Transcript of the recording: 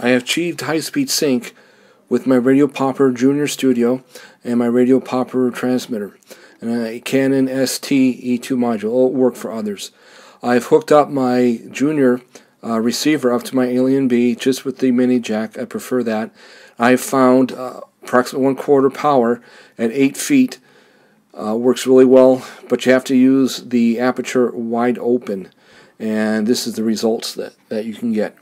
I have achieved high-speed sync with my Radio Popper Junior Studio and my Radio Popper transmitter and a Canon ST E2 module. It'll work for others. I've hooked up my Junior uh, receiver up to my AlienBee just with the mini jack. I prefer that. I've found uh, approximately one quarter power at 8 feet. Uh, works really well, but you have to use the aperture wide open, and this is the results that, that you can get.